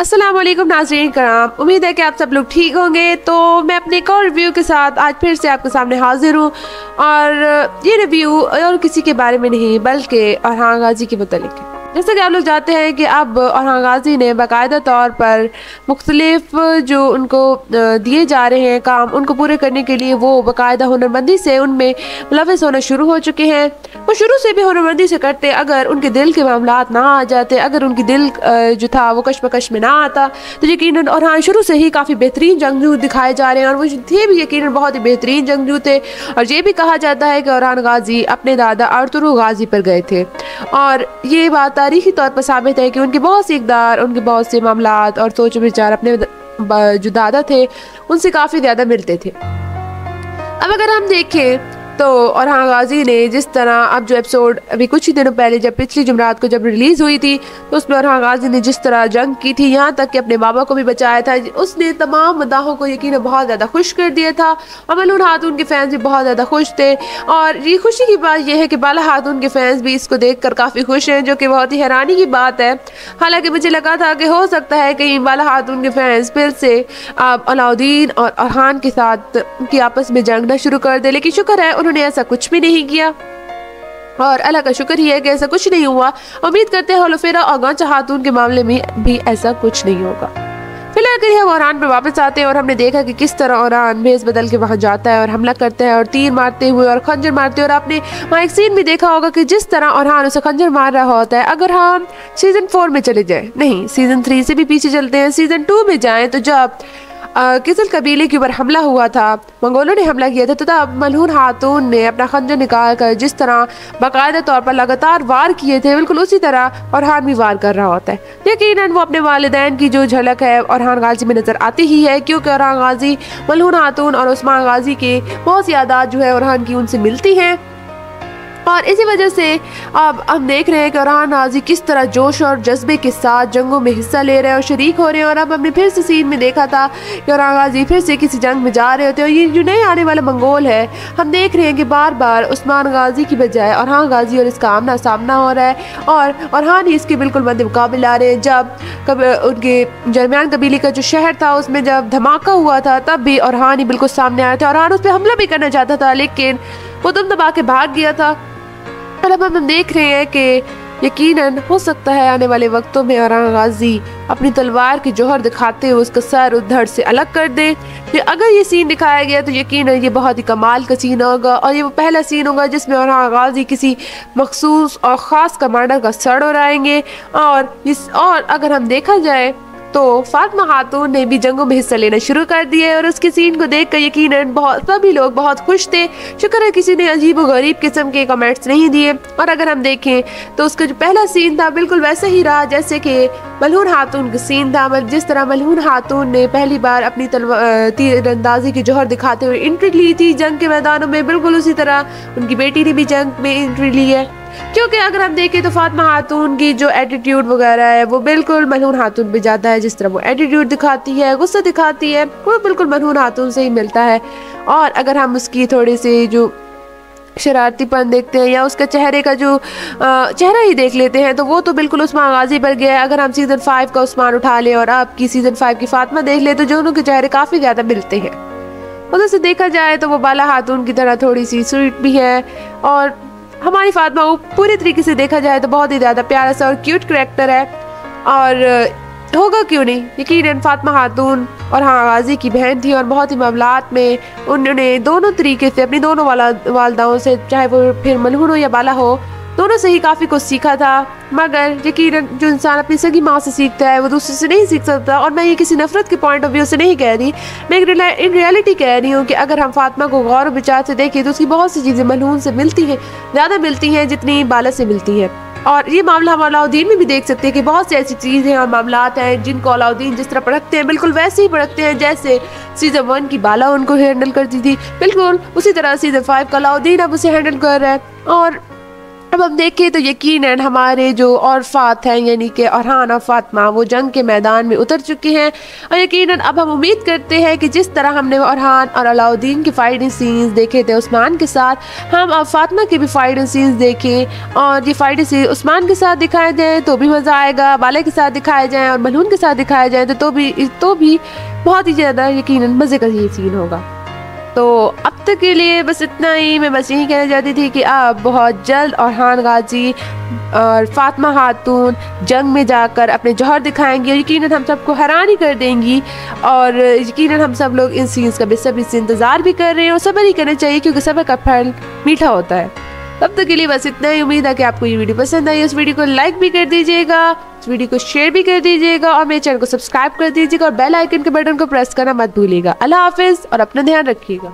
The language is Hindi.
अस्सलाम वालेकुम नाजरीन कराम। उम्मीद है कि आप सब लोग ठीक होंगे। तो मैं अपने एक और रिव्यू के साथ आज फिर से आपके सामने हाजिर हूँ। और ये रिव्यू और किसी के बारे में नहीं, बल्कि और हाँ गाजी के मतलब है। जैसे कि आप लोग जानते हैं कि अब अरहान गाजी ने बाकायदा तौर पर मुख्तलिफ़ जो उनको दिए जा रहे हैं काम, उनको पूरे करने के लिए वो बाकायदा हुनरमंदी से उनमें मुलविस होना शुरू हो चुके हैं। वो शुरू से भी हुनरमंदी से करते, अगर उनके दिल के मामला ना आ जाते, अगर उनकी दिल जो था वो कशमकश में ना आता तो यकीन और हाँ शुरू से ही काफ़ी बेहतरीन जंगजू दिखाए जा रहे हैं और वो थे भी यकीन बहुत ही बेहतरीन जंगजू थे। और ये भी कहा जाता है कि औरान गाजी अपने दादा अरतुरु गाजी पर गए थे। और ये बात तारीखी तौर पर साबित है कि उनके बहुत से इकदार, उनके बहुत से मामला और सोच विचार अपने जो दादा थे, उनसे काफ़ी ज़्यादा मिलते थे। अब अगर हम देखें तो और हाँ गाजी ने जिस तरह अब जो एपिसोड अभी कुछ ही दिनों पहले जब पिछली जुमरात को जब रिलीज़ हुई थी तो उसमें और हाँ गाजी ने जिस तरह जंग की थी, यहाँ तक कि अपने बाबा को भी बचाया था, उसने तमाम मदाहों को यकीन बहुत ज़्यादा खुश कर दिया था अमल हाथून के फैंस भी बहुत ज़्यादा खुश थे, और ये खुशी की बात यह है कि बाला हाथून के फैंस भी इसको देख कर काफ़ी खुश हैं, जो कि बहुत ही हैरानी की बात है। हालाँकि मुझे लगा था कि हो सकता है कहीं बाला हाथून के फैंस फिर से अब अलाउद्दीन और अरहान के साथ की आपस में जंग न शुरू कर दे, लेकिन शुक्र है उन्होंने ऐसा कुछ भी नहीं किया। और अल्लाह का शुक्र ही है कि ऐसा कुछ नहीं हुआ। उम्मीद करते हैं होलोफेरा और गौचा खातून के मामले में भी ऐसा कुछ नहीं होगा। फ़िलहाल कहीं हम औरान पे वापस आते हैं और हमने देखा कि किस तरह औरान भेस बदल के वहाँ जाता है और हमला करता है और तीर मारते हुए और खंजर मारते हुए और आपने वहाँ एक सीन भी देखा होगा कि जिस तरह औरहान उसे खंजर मार रहा होता है, अगर हम सीज़न फोर में चले जाए, नहीं सीज़न थ्री से भी पीछे चलते हैं सीज़न टू में जाए तो जब किसल कबीले के ऊपर हमला हुआ था। मंगोलों ने हमला किया था, तथा तो मलहून हाथून ने अपना खंजर निकाल कर जिस तरह बाकायदा तौर पर लगातार वार किए थे, बिल्कुल उसी तरह औरहान भी वार कर रहा होता है। यकीन वो अपने वालदेन की जो झलक है औरहान गाजी में नज़र आती ही है, क्योंकि औरहान गाजी, मलहून हाथून और उस्मान गाजी के बहुत सी जो है औरहान की उनसे मिलती हैं। और इसी वजह से अब हम देख रहे हैं कि औरहान नाजी किस तरह जोश और जज्बे के साथ जंगों में हिस्सा ले रहे हैं और शरीक हो रहे हैं। और अब हमने फिर से सीन में देखा था कि औरहान गाजी फिर से किसी जंग में जा रहे होते हैं और ये जो नए आने वाला मंगोल है, हम देख रहे हैं कि बार बार उस्मान गाजी की बजाय औरहान गाजी और इसका आमना सामना हो रहा है और औरहान ही इसके बिल्कुल मद मुकाबले आ रहे हैं। जब, कब, उनके दरमियान कबीले का जो शहर था, उसमें जब धमाका हुआ था, तब भी औरहान ही बिल्कुल सामने आया था औरहान उस पर हमला भी करना चाहता था, लेकिन वो तुम दबा के भाग गया था। और अब हम देख रहे हैं कि यकीनन हो सकता है आने वाले वक्तों में औरंग गाजी अपनी तलवार की जोहर दिखाते हुए उसका सर उधड़ से अलग कर दे। अगर ये सीन दिखाया गया तो यकीन ये बहुत ही कमाल का सीन होगा और ये वो पहला सीन होगा जिसमें औरंग गाजी किसी मखसूस और ख़ास कमांडर का सर उड़ाएँगे और इस और अगर हम देखा जाए तो फातमा खातून ने भी जंगों में हिस्सा लेना शुरू कर दिया और उसके सीन को देख कर यकीन बहुत, सभी लोग बहुत खुश थे। शुक्र है किसी ने अजीब व गरीब किस्म के कमेंट्स नहीं दिए। और अगर हम देखें तो उसका जो पहला सीन था बिल्कुल वैसे ही रहा, जैसे कि मलहून खातून का सीन था। जिस तरह मलहून खातून ने पहली बार अपनी तीरंदाजी की जोहर दिखाते हुए एंट्री ली थी, जंग के मैदानों में बिल्कुल उसी तरह उनकी बेटी ने भी जंग में एंट्री ली है। क्योंकि अगर हम देखें तो फातमा खातून की जो एटीट्यूड वगैरह है, वो बिल्कुल मलहून खातून पे जाता है, जिस तरह वो एटीट्यूड दिखाती है, गुस्सा दिखाती है, वो बिल्कुल मनहून खातून से ही मिलता है। और अगर हम उसकी थोड़ी सी जो शरारतीपन देखते हैं या उसके चेहरे का जो चेहरा ही देख लेते हैं तो वो तो बिल्कुल उस्मान गाजी पर गया है। अगर हम सीज़न फाइव का उस्मान उठा लें और आपकी सीज़न फाइव की फातमा देख लें तो जो उनके चेहरे काफ़ी ज़्यादा मिलते हैं। उधर से देखा जाए तो वो बाला हाथून की तरह थोड़ी सी स्वीट भी है और हमारी फातिमा को पूरे तरीके से देखा जाए तो बहुत ही ज़्यादा प्यारा सा और क्यूट करेक्टर है। और होगा क्यों नहीं? यकीन फातमा खातून और हाँ गाजी की बहन थी और बहुत ही मामलात में उन्होंने दोनों तरीके से अपनी दोनों वाला, वालदाओं से, चाहे वो फिर मलहून हो या बाला हो दोनों से ही काफ़ी कुछ सीखा था, मगर यकीन जो इंसान अपनी सगी माँ से सीखता है, वो दूसरे से नहीं सीख सकता, और मैं ये किसी नफरत के पॉइंट ऑफ़ व्यू से नहीं कह रही। मैं इन रियलिटी कह रही हूँ कि अगर हम फातमा को गौर विचार से देखें तो उसकी बहुत सी चीज़ें मलहून से मिलती हैं, ज़्यादा मिलती हैं जितनी बाला से मिलती हैं। और ये मामला हम अलाउद्दीन में भी देख सकते हैं कि बहुत सी ऐसी चीज़ें और मामला हैं जिनको अलाउद्दीन जिस तरह पढ़कते हैं, बिल्कुल वैसे ही पढ़कते हैं जैसे सीज़न वन की बाला उनको हैंडल करती थी। बिल्कुल उसी तरह सीज़न फाइव का अलाउद्दीन अब उसे हैंडल कर रहा है। और अब हम देखें तो यकीन हमारे जो और फात हैं यानी कि अरहान और फातमा वो जंग के मैदान में उतर चुके हैं। और यकीन अब हम उम्मीद करते हैं कि जिस तरह हमने अरहान और अलाउद्दीन की फाइटिंग सीन्स देखे थे उस्मान के साथ हम अब फातमा के भी फाइटिंग सीन्स देखें और ये फाइटिंग सीन उस्मान के साथ दिखाए जाएँ तो भी मज़ा आएगा बाले के साथ दिखाए जाएँ और मलहून के साथ दिखाए जाएँ तो, तो भी तो भी बहुत ही ज़्यादा यकीन मज़े का ये सीन होगा। तो अब तक के लिए बस इतना ही। मैं बस यही कहना चाहती थी कि आप बहुत जल्द और हान गाजी और फातमा खातून जंग में जाकर अपने जौहर दिखाएँगी और यकीन हम सबको हैरान ही कर देंगी और यकीन हम सब लोग इन सीन्स का बेसब्री से इंतज़ार भी कर रहे हैं और सबर ही करना चाहिए क्योंकि सबर का फल मीठा होता है। तब तक के लिए बस इतना ही। उम्मीद है कि आपको ये वीडियो पसंद आई। इस वीडियो को लाइक भी कर दीजिएगा, इस वीडियो को शेयर भी कर दीजिएगा और मेरे चैनल को सब्सक्राइब कर दीजिएगा और बेल आइकन के बटन को प्रेस करना मत भूलिएगा। अल्लाह हाफिज़ और अपना ध्यान रखिएगा।